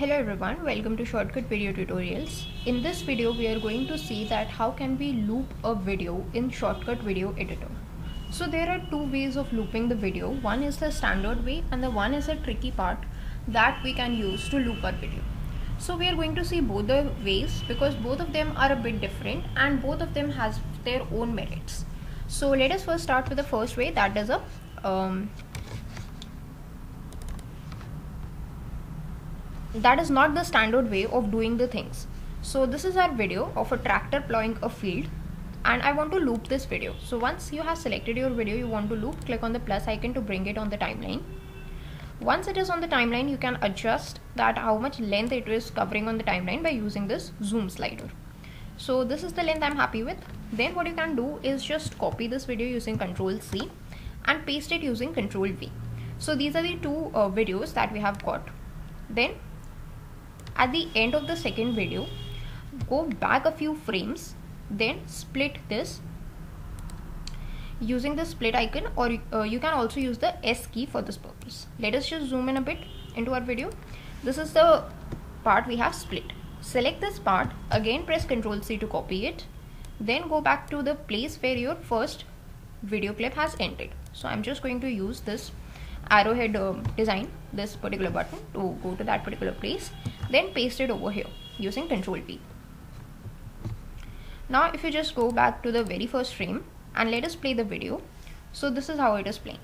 Hello everyone, welcome to Shotcut Video Tutorials. In this video, we are going to see that how can we loop a video in Shotcut Video Editor. So there are two ways of looping the video. One is the standard way and the one is a tricky part that we can use to loop our video. So we are going to see both the ways because both of them are a bit different and both of them has their own merits. So let us first start with the first way that is a um, that is not the standard way of doing the things. So this is our video of a tractor plowing a field and I want to loop this video. So once you have selected your video you want to loop click on the plus icon to bring it on the timeline. Once it is on the timeline you can adjust that how much length it is covering on the timeline by using this zoom slider. So this is the length I'm happy with. Then what you can do is just copy this video using Ctrl C and paste it using Ctrl V. So these are the two uh, videos that we have got. Then at the end of the second video go back a few frames then split this using the split icon or uh, you can also use the S key for this purpose. Let us just zoom in a bit into our video. This is the part we have split. Select this part, again press Ctrl C to copy it. Then go back to the place where your first video clip has ended. So I'm just going to use this arrowhead uh, design this particular button to go to that particular place then paste it over here using control P. Now if you just go back to the very first frame and let us play the video. So this is how it is playing.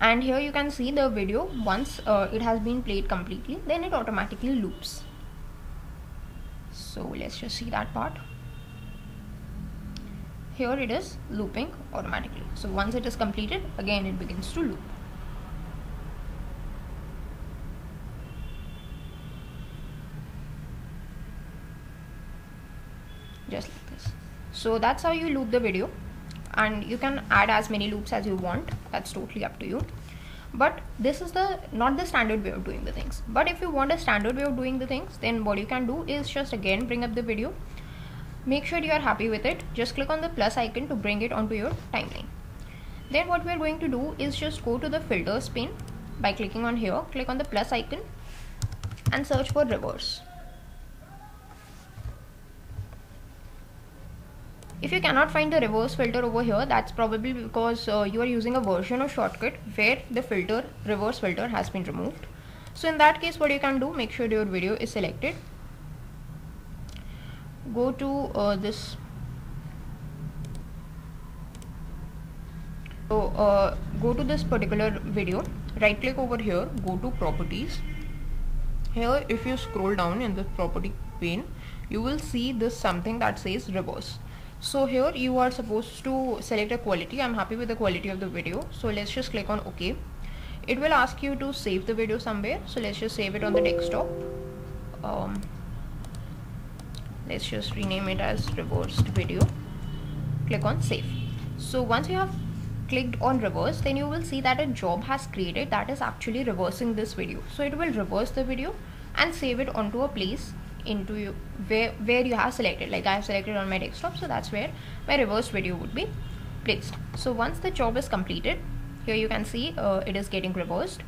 And here you can see the video once uh, it has been played completely then it automatically loops. So let's just see that part. Here it is looping automatically. So once it is completed again it begins to loop just like this. So that's how you loop the video. And you can add as many loops as you want. That's totally up to you. But this is the not the standard way of doing the things. But if you want a standard way of doing the things then what you can do is just again bring up the video. Make sure you are happy with it. Just click on the plus icon to bring it onto your timeline. Then what we are going to do is just go to the filters pane by clicking on here. Click on the plus icon and search for reverse if you cannot find the reverse filter over here that's probably because uh, you are using a version of Shotcut where the filter reverse filter has been removed. So in that case what you can do make sure your video is selected. Go to uh, this. So uh, go to this particular video. Right click over here. Go to properties. Here if you scroll down in the property pane you will see this something that says reverse so here you are supposed to select a quality. I'm happy with the quality of the video. So let's just click on ok. It will ask you to save the video somewhere. So let's just save it on the desktop. Um, let's just rename it as reversed video. Click on save. So once you have clicked on reverse then you will see that a job has created that is actually reversing this video. So it will reverse the video and save it onto a place into you where where you have selected. Like I have selected on my desktop so that's where my reverse video would be placed. So once the job is completed here you can see uh, it is getting reversed.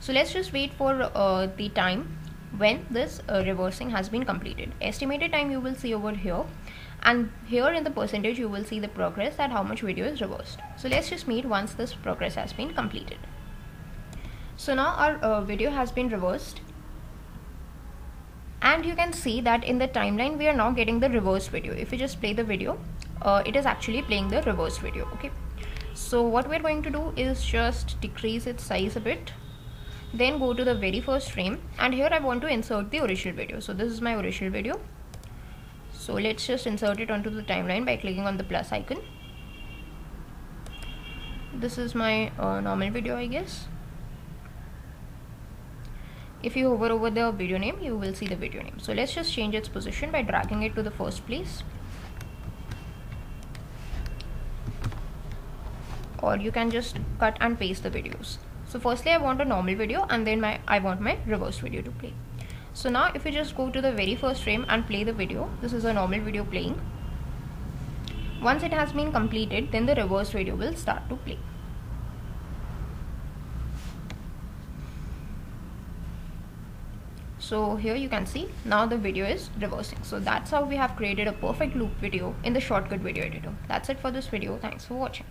So let's just wait for uh, the time when this uh, reversing has been completed. Estimated time you will see over here and here in the percentage you will see the progress that how much video is reversed. So let's just meet once this progress has been completed. So now our uh, video has been reversed and you can see that in the timeline we are now getting the reverse video. If you just play the video uh, it is actually playing the reverse video okay? So what we're going to do is just decrease its size a bit then go to the very first frame. And here I want to insert the original video. So this is my original video. So let's just insert it onto the timeline by clicking on the plus icon. This is my uh, normal video I guess if you hover over the video name you will see the video name. So let's just change its position by dragging it to the first place. Or you can just cut and paste the videos. So firstly I want a normal video and then my I want my reverse video to play. So now if you just go to the very first frame and play the video this is a normal video playing. Once it has been completed then the reverse video will start to play so here you can see now the video is reversing. So that's how we have created a perfect loop video in the Shotcut video editor. That's it for this video. Thanks for watching